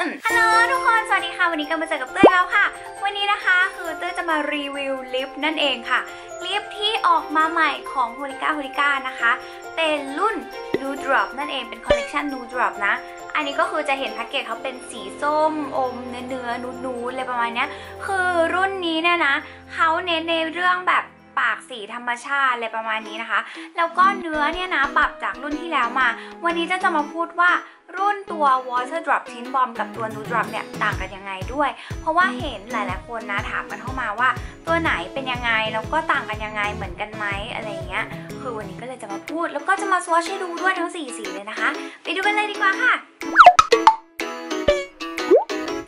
ฮัลโหลทุกคน สวัสดีค่ะ วันนี้ก็มาเจอกับเต้ยแล้วค่ะ วันนี้นะคะคือเต้ยจะมารีวิวลิปนั่นเองค่ะ ลิปที่ออกมาใหม่ของ h o l i c a h o l i c a นะคะ เป็นรุ่น Nude Drop นั่นเอง เป็นคอลเลกชัน Nude Drop นะ อันนี้ก็คือจะเห็นแพ็กเกจเขาเป็นสีส้มอมเนื้อเนื้อนูนูๆอะไรประมาณนี้ คือรุ่นนี้เนี่ยนะเขาเน้นในเรื่องแบบ สีธรรมชาติอะไรประมาณนี้นะคะ แล้วก็เนื้อเนี่ยนะปรับจากรุ่นที่แล้วมา วันนี้จะจะมาพูดว่ารุ่นตัว Water Drop Tint Bomb กับตัว Nude Drop เนี่ยต่างกันยังไงด้วย เพราะว่าเห็นหลายๆคนนะถามกันเข้ามาว่า ตัวไหนเป็นยังไง แล้วก็ต่างกันยังไงเหมือนกันไหมอะไรเงี้ย คือวันนี้ก็เลยจะมาพูด แล้วก็จะมาสวอชให้ดูด้วยทั้ง 4 สีเลยนะคะ ไปดูกันเลยดีกว่าค่ะ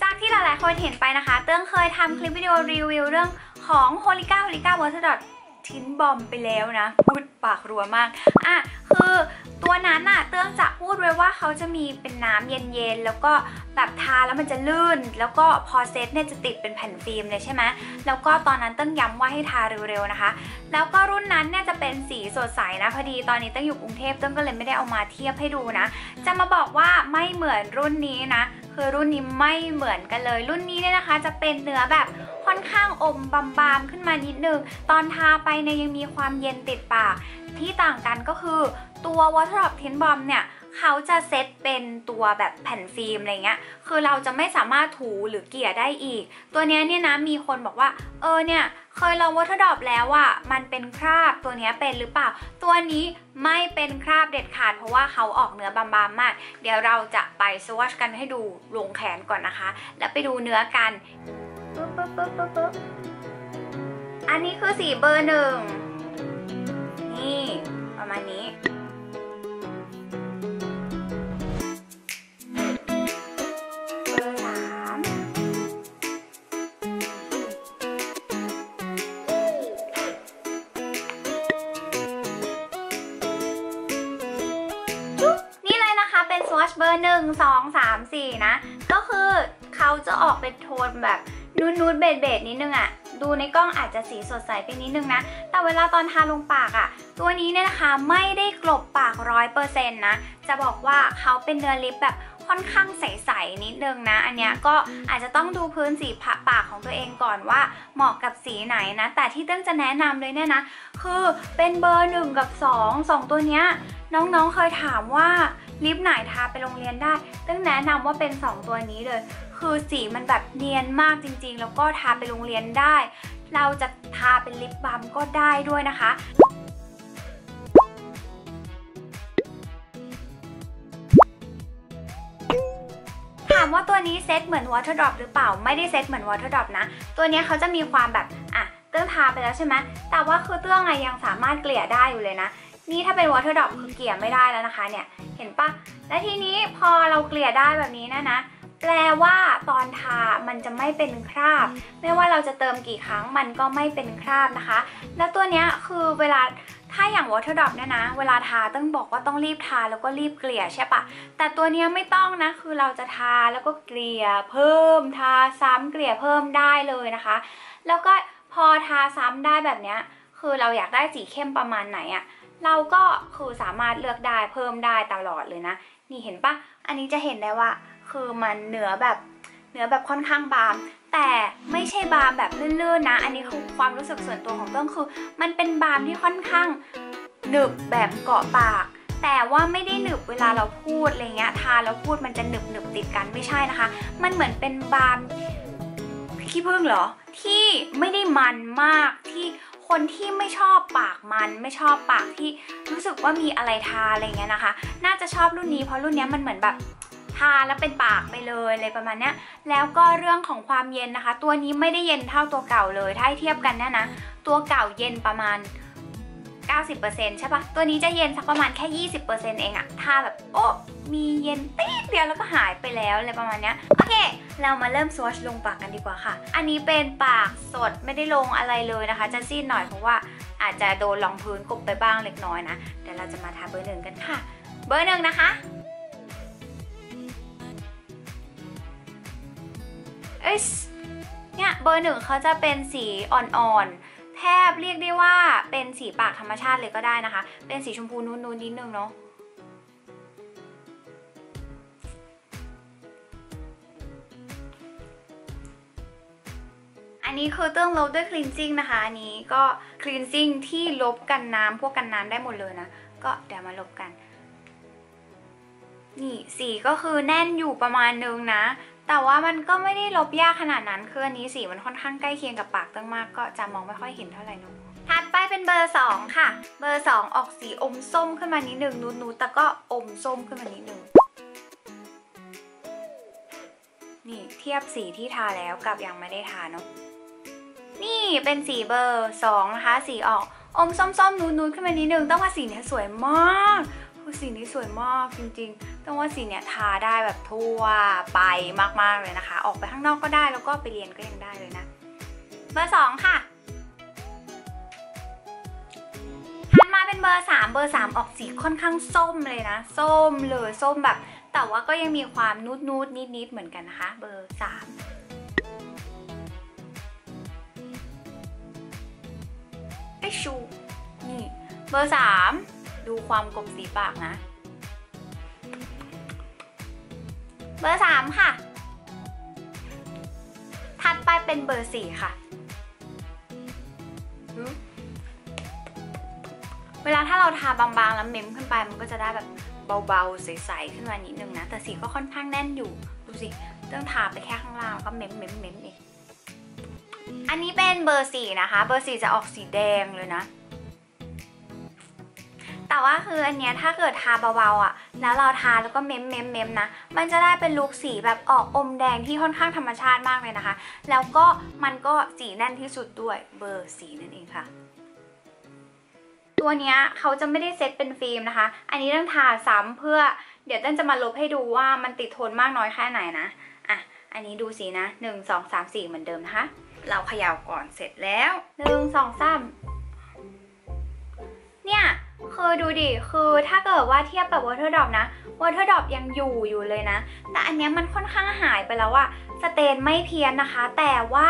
จากที่หลายๆคนเห็นไปนะคะ เติ้งเคยทำคลิปวิดีโอรีวิวเรื่องของ h o l i c a h o l i c a Water Dot Tint Bomb ไปแล้วนะพูดปากรัวมาก อะ คือตัวนั้นน่ะเติ้งจะพูดไว้ว่าเขาจะมีเป็นน้ำเย็นๆ แล้วก็แบบทาแล้วมันจะลื่น แล้วก็พอเซตเนี่ยจะติดเป็นแผ่นฟิล์มเลยใช่ไหมแล้วก็ตอนนั้นเติ้งย้ำว่าให้ทาเร็วๆนะคะ แล้วก็รุ่นนั้นเนี่ยจะเป็นสีสดใสนะพอดีตอนนี้เติ้งอยู่กรุงเทพเติ้งก็เลยไม่ได้เอามาเทียบให้ดูนะ จะมาบอกว่าไม่เหมือนรุ่นนี้นะ คือรุ่นนี้ไม่เหมือนกันเลย รุ่นนี้เนี่ยนะคะ จะเป็นเนื้อแบบ ค่อนข้างอมบามๆขึ้นมานิดนึง ตอนทาไปเนี่ยยังมีความเย็นติดปาก ที่ต่างกันก็คือตัว Water Drop Tint Bomb เนี่ยเขาจะเซตเป็นตัวแบบแผ่นฟิล์มอะไรเงี้ย คือเราจะไม่สามารถถูหรือเกลี่ยได้อีก ตัวเนี้ยเนี่ยนะมีคนบอกว่า เออเนี่ยเคยลอง Water Drop แล้วอะมันเป็นคราบตัวเนี้ยเป็นหรือเปล่า ตัวนี้ไม่เป็นคราบเด็ดขาดเพราะว่าเขาออกเนื้อบางๆมาก เดี๋ยวเราจะไปสวอชกันให้ดูลงแขนก่อนนะคะ แล้วไปดูเนื้อกัน ปึ๊บปึ๊บปึ๊บปึ๊บอันนี้คือสีเบอร์หนึ่ง นี่ ประมาณนี้เบอร์สามนี่เลยนะคะเป็นสวอชเบอร์หนึ่งสองสามสี่นะ ก็คือเขาจะออกเป็นโทนแบบ นูดนูดเบดเบดนิดนึงอะดูในกล้องอาจจะสีสดใสไปนิดนึงนะ แต่เวลาตอนทาลงปากอะตัวนี้เนี่ยนะคะไม่ได้กลบปากร้อยเปอร์เซ็นต์นะ จะบอกว่าเขาเป็นเนื้อลิปแบบค่อนข้างใสๆนิดนึงนะ อันเนี้ยก็อาจจะต้องดูพื้นสีปากของตัวเองก่อนว่าเหมาะกับสีไหนนะ แต่ที่เต้งจะแนะนำเลยเนี่ยนะ คือเป็นเบอร์หนึ่งกับสองสองตัวเนี้ยน้องๆเคยถามว่าลิปไหนทาไปโรงเรียนได้เต้งแนะนำว่าเป็น 2 ตัวนี้เลย คือสีมันแบบเนียนมากจริงๆ แล้วก็ทาไปโรงเรียนได้ เราจะทาเป็นลิปบัมก็ได้ด้วยนะคะ ว่าตัวนี้เซตเหมือน Water Drop หรือเปล่าไม่ได้เซตเหมือน Water Drop นะ ตัวเนี้ยเขาจะมีความแบบอะเตื้องทาไปแล้วใช่ไหมแต่ว่าคือเตื้องอะยังสามารถเกลี่ยได้อยู่เลยนะ นี่ถ้าเป็น Water Drop คือเกลี่ยไม่ได้แล้วนะคะเนี่ยเห็นปะและทีนี้พอเราเกลี่ยได้แบบนี้นะนะแปลว่าตอนทามันจะไม่เป็นคราบ ไม่ว่าเราจะเติมกี่ครั้งมันก็ไม่เป็นคราบนะคะ แล้วตัวเนี้ยคือเวลา ถ้าอย่าง Water Drop เนี่ยนะ เวลาทาต้องบอกว่าต้องรีบทาแล้วก็รีบเกลี่ยใช่ปะแต่ตัวเนี้ยไม่ต้องนะ คือเราจะทาแล้วก็เกลี่ยเพิ่ม ทาซ้ำเกลี่ยเพิ่มได้เลยนะคะ แล้วก็พอทาซ้ำได้แบบเนี้ยคือเราอยากได้สีเข้มประมาณไหนอะเราก็คือสามารถเลือกได้เพิ่มได้ตลอดเลยนะ นี่เห็นปะอันนี้จะเห็นได้ว่า คือมันเนื้อแบบ เนื้อแบบค่อนข้างบาง แต่ไม่ใช่บามแบบลื่นๆนะ อันนี้คือความรู้สึกส่วนตัวของเติ้งคือ มันเป็นบามที่ค่อนข้างหนึบแบบเกาะปาก แต่ว่าไม่ได้หนึบเวลาเราพูดอะไรเงี้ยทาแล้วพูดมันจะหนึบหนึบติดกันไม่ใช่นะคะ มันเหมือนเป็นบามขี้ผึ้งเหรอ ที่ไม่ได้มันมากที่คนที่ไม่ชอบปากมันไม่ชอบปากที่รู้สึกว่ามีอะไรทาอะไรเงี้ยนะคะ น่าจะชอบรุ่นนี้เพราะรุ่นนี้มันเหมือนแบบ ทาแล้วเป็นปากไปเลยอะไรประมาณเนี้ยแล้วก็เรื่องของความเย็นนะคะ ตัวนี้ไม่ได้เย็นเท่าตัวเก่าเลย ถ้าให้เทียบกันเนี่ยนะ ตัวเก่าเย็นประมาณ 90%ใช่ปะตัวนี้จะเย็นสักประมาณแค่ 20%เองอะทาแบบโอ้มีเย็นตีดเดียวแล้วก็หายไปแล้วอะไรประมาณเนี้ยโอเค เรามาเริ่มสวอชลงปากกันดีกว่าค่ะ อันนี้เป็นปากสดไม่ได้ลงอะไรเลยนะคะ จะซีดหน่อยเพราะว่าอาจจะโดนรองพื้นกบไปบ้างเล็กน้อยนะเดี๋ยวเราจะมาทาเบอร์หนึ่งกันค่ะ เบอร์หนึ่งนะคะ ชเนี่ยเบอร์หนึ่งเขาจะเป็นสีอ่อนๆ แทบเรียกได้ว่าเป็นสีปากธรรมชาติเลยก็ได้นะคะ เป็นสีชมพูนูนๆนิดนึงเนาะอันนี้คือเตื้องลบด้วยคลีนซิ่งนะคะ อันนี้ก็คลีนซิ่งที่ลบกันน้ำพวกกันน้ำได้หมดเลยนะ ก็เดี๋ยวมาลบกัน นี่สีก็คือแน่นอยู่ประมาณนึงนะ แต่ว่ามันก็ไม่ได้ลบยากขนาดนั้นคืออันนี้สีมันค่อนข้างใกล้เคียงกับปากตั้งมาก ก็จะมองไม่ค่อยเห็นเท่าไหร่นอะถัดไปเป็นเบอร์สองค่ะ เบอร์สองออกสีอมส้มขึ้นมานิดนึงนูดๆแต่ก็อมส้มขึ้นมานิดนึงนี่เทียบสีที่ทาแล้วกับยังไม่ได้ทาเนาะนี่เป็นสีเบอร์สองนะคะ สีออกอมส้มๆนูนๆขึ้นมานิดนึงต้องว่าสีนี้สวยมากสีนี้สวยมากจริงๆ ต้องว่าสีเนี้ยทาได้แบบทั่วไปมากๆเลยนะคะ ออกไปข้างนอกก็ได้แล้วก็ไปเรียนก็ยังได้เลยนะ เบอร์สองค่ะถัดมาเป็นเบอร์สามเบอร์สามออกสีค่อนข้างส้มเลยนะ ส้มเลยส้มแบบ แต่ว่าก็ยังมีความนูดนูดนิดนิดๆเหมือนกันนะคะ เบอร์สามไอชูนี่ เบอร์สามดูความกลมสีปากนะ เบอร์สามค่ะ ถัดไปเป็นเบอร์สี่ค่ะ เวลาถ้าเราทาบางๆ แล้วเม้มขึ้นไปมันก็จะได้แบบเบาๆ ใสๆ ขึ้นมานิดนึงนะ แต่สีก็ค่อนข้างแน่นอยู่ ดูสิต้องทาไปแค่ข้างล่างแล้วก็เม้มเม้มเม้มเองอันนี้เป็นเบอร์สี่นะคะ เบอร์สี่จะออกสีแดงเลยนะ แต่ว่าคืออันเนี้ยถ้าเกิดทาเบาๆอะ แล้วเราทาแล้วก็เม้มเม้มเม้มนะ มันจะได้เป็น look สีแบบออกอมแดงที่ค่อนข้างธรรมชาติมากเลยนะคะ แล้วก็มันก็สีแน่นที่สุดด้วยเบอร์สี่นั่นเองค่ะตัวเนี้ยเขาจะไม่ได้เซตเป็นฟิล์มนะคะ อันนี้ต้องทาซ้ำเพื่อเดี๋ยวเติ้งจะมาลบให้ดูว่ามันติดทนมากน้อยแค่ไหนนะ อะ อันนี้ดูสีนะหนึ่งสองสามสี่เหมือนเดิมนะคะ เราเขย่าก่อนเสร็จแล้วหนึ่งสองสามเนี่ย คือดูดิ คือถ้าเกิดว่าเทียบกับ Waterdrop นะ Waterdrop ยังอยู่อยู่เลยนะ แต่อันเนี้ยมันค่อนข้างหายไปแล้วอะ stain ไม่เพี้ยนนะคะ แต่ว่า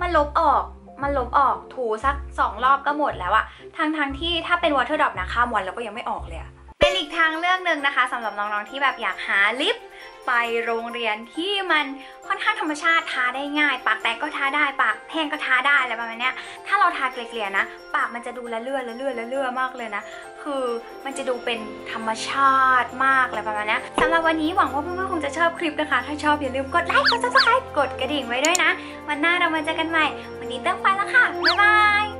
มันลบออกมันลบออกถูสัก 2 รอบก็หมดแล้วอะทางทั้งที่ถ้าเป็น Waterdrop นะข้ามวันแล้วก็ยังไม่ออกเลยอะ กทางเลือกหนึ่งนะคะสำหรับน้องๆที่แบบอยากหาลิปไปโรงเรียนที่มันค่อนข้างธรรมชาติทาได้ง่าย ปากแตกก็ทาได้ ปากแห้งก็ทาได้อะไรประมาณนี้ถ้าเราทาเกลี่ยๆนะ ปากมันจะดูละเลื่อนละเลื่อนละเลื่อนมากเลยนะ คือมันจะดูเป็นธรรมชาติมากอะไรประมาณนี้สำหรับวันนี้หวังว่าเพื่อนๆคงจะชอบคลิปนะคะ ถ้าชอบอย่าลืมกดไลค์กด subscribe กดกระดิ่งไว้ด้วยนะ วันหน้าเรามาเจอกันใหม่ วันนี้เต้งไปแล้วค่ะบ๊ายบาย